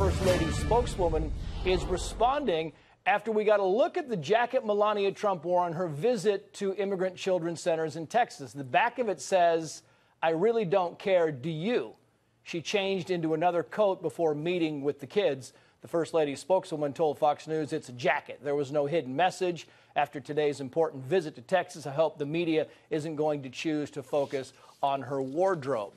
First Lady's spokeswoman is responding after we got a look at the jacket Melania Trump wore on her visit to immigrant children's centers in Texas. The back of it says, I really don't care, do you? She changed into another coat before meeting with the kids. The First Lady's spokeswoman told Fox News it's a jacket. There was no hidden message. After today's important visit to Texas, I hope the media isn't going to choose to focus on her wardrobe.